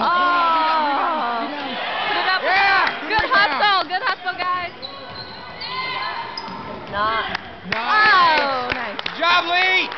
Oh. Put it up. Yeah. Good hustle. Good hustle, guys. Not. Oh, nice. Oh, nice. Good job, Lee.